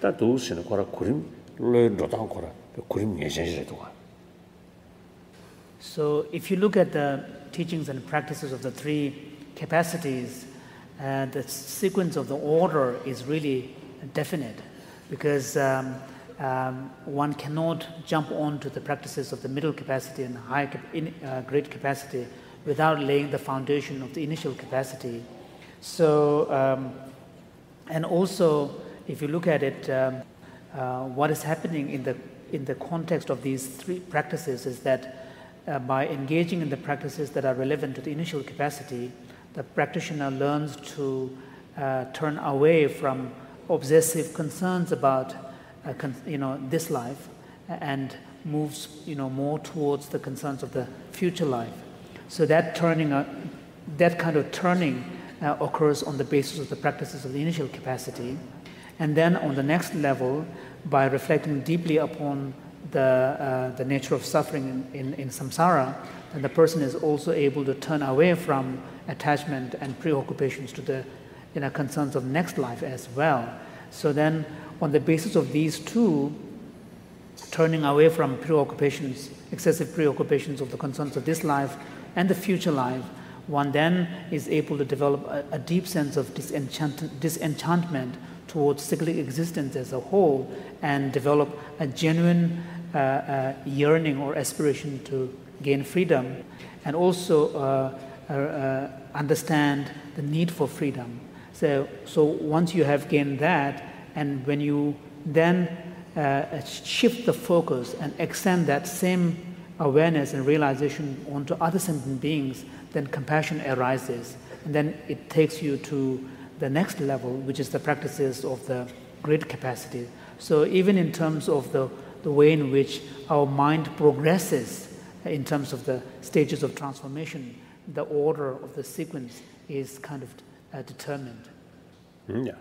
다 도스는 거라 그림 로 노당 거라 그림 예전이라도 가 So if you look at the teachings and practices of the three capacities, uh, the sequence of the order is really definite because um, um, one cannot jump onto the practices of the middle capacity and high cap- in, uh, great capacity without laying the foundation of the initial capacity. So, um, and also, if you look at it, um, uh, what is happening in the in the context of these three practices is that uh, by engaging in the practices that are relevant to the initial capacity, the practitioner learns to uh, turn away from obsessive concerns about uh, con- you know this life and moves you know more towards the concerns of the future life. So that turning, uh, that kind of turning uh, occurs on the basis of the practices of the initial capacity, and then on the next level, by reflecting deeply upon the uh, the nature of suffering in, in, in samsara, then the person is also able to turn away from attachment and preoccupations to the you know, concerns of next life as well. So then, on the basis of these two, turning away from preoccupations, excessive preoccupations of the concerns of this life and the future life, one then is able to develop a, a deep sense of disenchant, disenchantment towards cyclic existence as a whole and develop a genuine uh, uh, yearning or aspiration to gain freedom and also uh, uh, uh understand the need for freedom. So, so once you have gained that, and when you then uh, shift the focus and extend that same awareness and realization onto other sentient beings, then compassion arises. And then it takes you to the next level, which is the practices of the great capacity. So, even in terms of the, the way in which our mind progresses in terms of the stages of transformation, the order of the sequence is kind of uh, determined. Mm, yeah.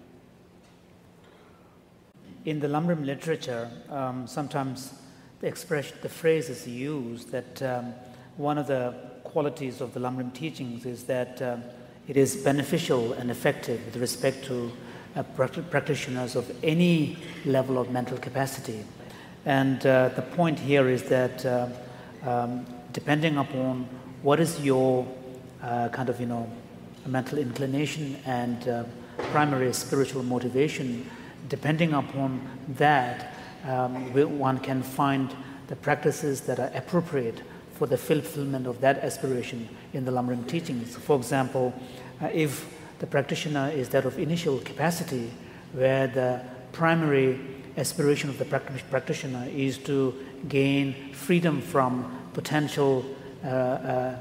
In the Lamrim literature, um, sometimes the expression, the phrase is used that um, one of the qualities of the Lamrim teachings is that um, it is beneficial and effective with respect to uh, practitioners of any level of mental capacity. And uh, the point here is that uh, um, depending upon what is your uh, kind of, you know, mental inclination and uh, primary spiritual motivation, depending upon that, um, one can find the practices that are appropriate for the fulfillment of that aspiration in the Lamrim teachings. For example, uh, if the practitioner is that of initial capacity, where the primary aspiration of the practitioner is to gain freedom from potential uh, uh,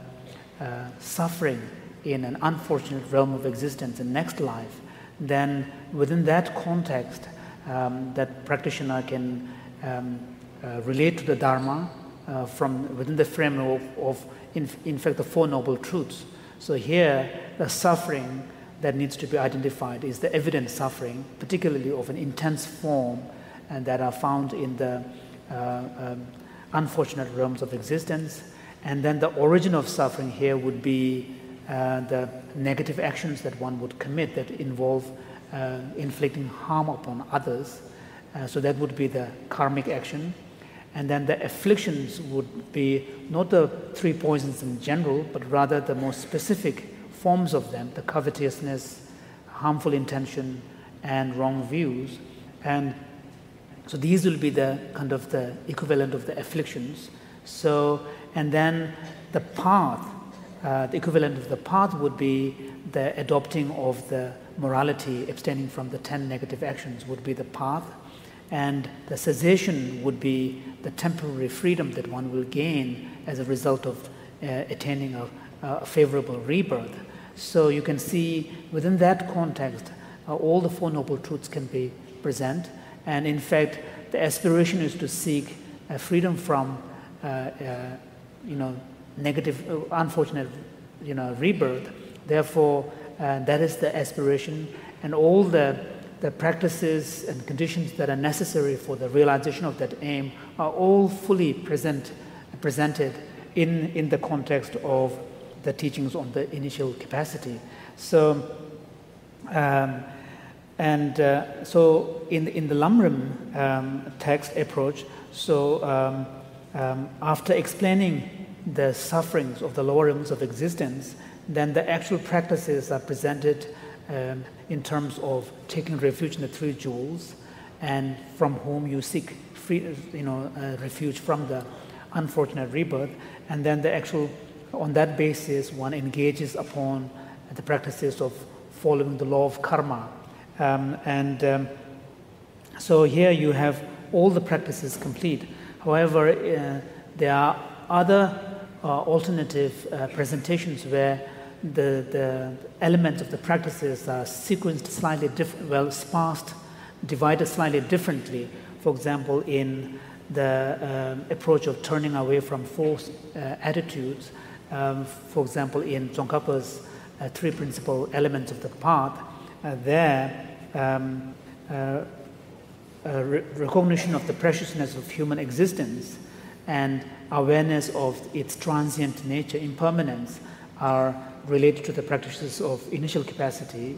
uh, suffering in an unfortunate realm of existence in next life, then within that context, um, that practitioner can um, uh, relate to the Dharma uh, from within the frame of, of in, in, fact, the Four Noble Truths. So here, the suffering that needs to be identified is the evident suffering, particularly of an intense form, and that are found in the uh, um, unfortunate realms of existence. And then the origin of suffering here would be uh, the negative actions that one would commit that involve uh, inflicting harm upon others. Uh, so that would be the karmic action. And then the afflictions would be not the three poisons in general, but rather the more specific forms of them the covetousness, harmful intention, and wrong views. And so these will be the kind of the equivalent of the afflictions. So, and then the path uh, the equivalent of the path would be the adopting of the morality, abstaining from the 10 negative actions would be the path. And the cessation would be the temporary freedom that one will gain as a result of uh, attaining a, a, favorable rebirth. So you can see within that context, uh, all the Four Noble Truths can be present. And in fact, the aspiration is to seek uh, freedom from, uh, uh, you know, negative, uh, unfortunate, you know, rebirth. Therefore, that is the aspiration, and all the the practices and conditions that are necessary for the realization of that aim are all fully present presented in in the context of the teachings on the initial capacity. So. Um, And uh, so in, in the Lamrim um, text approach, so um, um, after explaining the sufferings of the lower realms of existence, then the actual practices are presented um, in terms of taking refuge in the three jewels and from whom you seek free, you know, uh, refuge from the unfortunate rebirth. And then the actual, on that basis, one engages upon the practices of following the law of karma. Um, and um, so here you have all the practices complete. However, uh, there are other uh, alternative uh, presentations where the, the elements of the practices are sequenced slightly different, well, sparsed, divided slightly differently. For example, in the um, approach of turning away from false uh, attitudes, um, for example, in Tsongkhapa's uh, three principal elements of the path, uh, there, um, uh, re- recognition of the preciousness of human existence and awareness of its transient nature, impermanence, are related to the practices of initial capacity,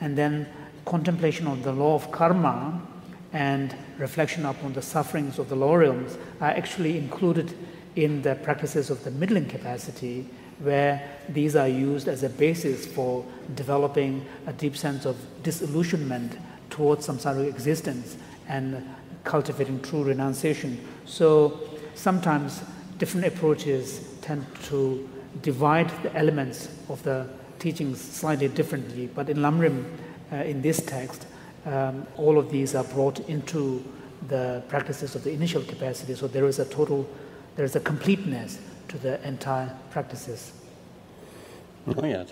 and then contemplation of the law of karma and reflection upon the sufferings of the lower realms are actually included in the practices of the middling capacity, where these are used as a basis for developing a deep sense of disillusionment towards samsaric existence and cultivating true renunciation. So sometimes different approaches tend to divide the elements of the teachings slightly differently, but in Lamrim, uh, in this text, um, all of these are brought into the practices of the initial capacity. So there is a total, there is a completeness to the entire practices. Oh, yeah,